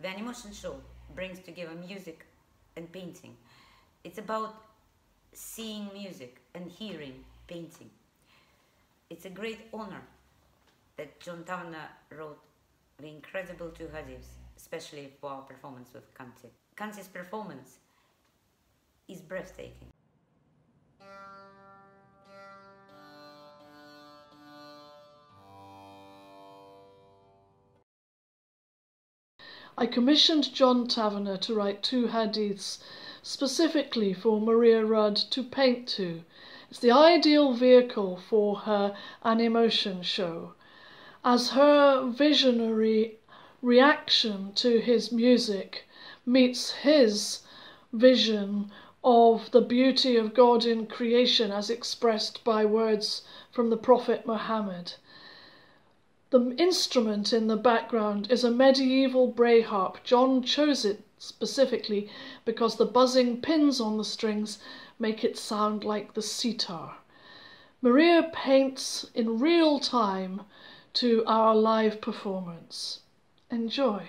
The AniMotion show brings together music and painting. It's about seeing music and hearing painting. It's a great honor that John wrote the incredible two hadiths, especially for our performance with Canty. Canty's performance is breathtaking. I commissioned John Tavener to write two hadiths specifically for Maria Rud to paint to. It's the ideal vehicle for her Animotion show, as her visionary reaction to his music meets his vision of the beauty of God in creation as expressed by words from the Prophet Muhammad. The instrument in the background is a medieval bray harp. John chose it specifically because the buzzing pins on the strings make it sound like the sitar. Maria paints in real time to our live performance. Enjoy.